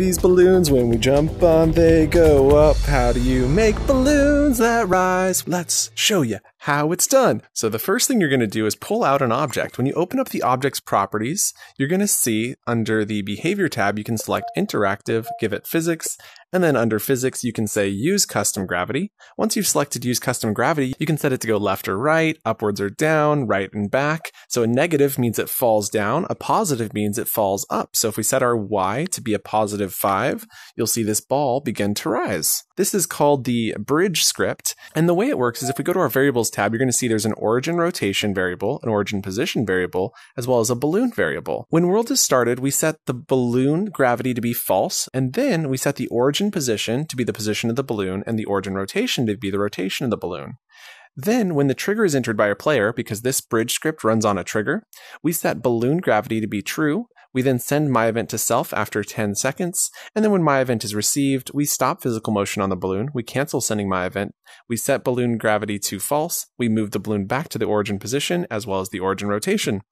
These balloons, when we jump on, they go up. How do you make balloons that rise? Let's show you how it's done. So the first thing you're going to do is pull out an object. When you open up the object's properties, you're going to see under the behavior tab, you can select interactive, give it physics, and then under physics, you can say use custom gravity. Once you've selected use custom gravity, you can set it to go left or right, upwards or down, right and back. So a negative means it falls down. A positive means it falls up. So if we set our Y to be a positive five, you'll see this ball begin to rise. This is called the bridge script. And the way it works is if we go to our variables tab, you're going to see there's an origin rotation variable, an origin position variable, as well as a balloon variable. When world is started, we set the balloon gravity to be false, and then we set the origin position to be the position of the balloon and the origin rotation to be the rotation of the balloon. Then, when the trigger is entered by a player, because this bridge script runs on a trigger, we set balloon gravity to be true. We then send my event to self after 10 seconds. And then when my event is received, we stop physical motion on the balloon. We cancel sending my event. We set balloon gravity to false. We move the balloon back to the origin position as well as the origin rotation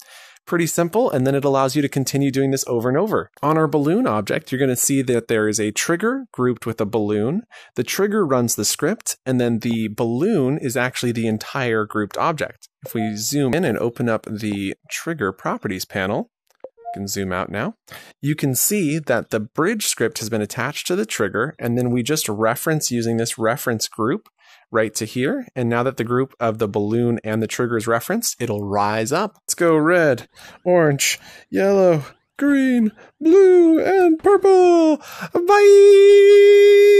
pretty simple, and then it allows you to continue doing this over and over. On our balloon object, you're going to see that there is a trigger grouped with a balloon. The trigger runs the script, and then the balloon is actually the entire grouped object. If we zoom in and open up the trigger properties panel, can zoom out now. You can see that the bridge script has been attached to the trigger, and then we just reference using this reference group right to here. And now that the group of the balloon and the trigger is referenced, it'll rise up. Let's go red, orange, yellow, green, blue, and purple. Bye!